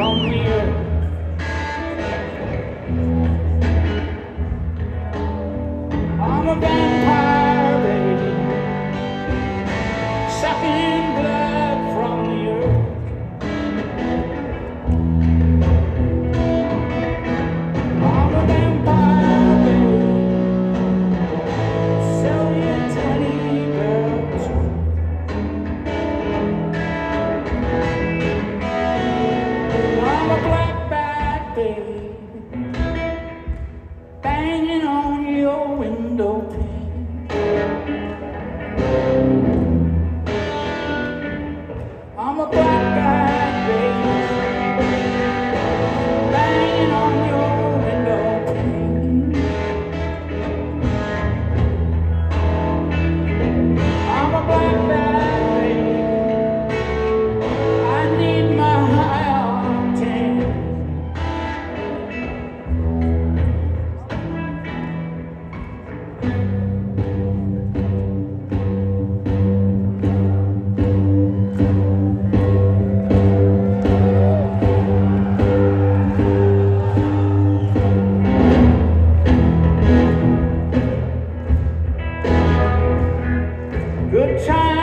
from the earth. I'm a bad no pain. Times.